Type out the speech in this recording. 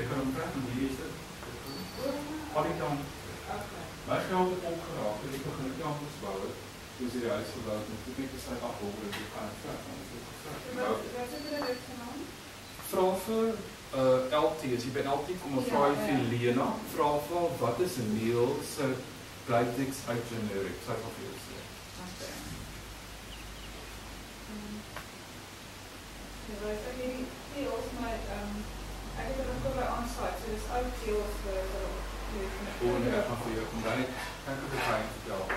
Jy kan kry, maar hier is dit. Al die dan. My geld het opgeraak, en ek begin 'n kampus bou. Dus die huis gebou het, en toe ek besluit afhol en ek gaan het vat, want dit is So gefrik. wat wat het julle dit genoem? Vra vir uh LT, as jy by LT kom en vra jy Ja, vir ja. Lena, vra vir wat is 'n Neil se Blytex uit generic? Sê. Okay. Hmm. Ja, weet teels my ehm Und erstmal für Ihre Danke für Ihre Glauben.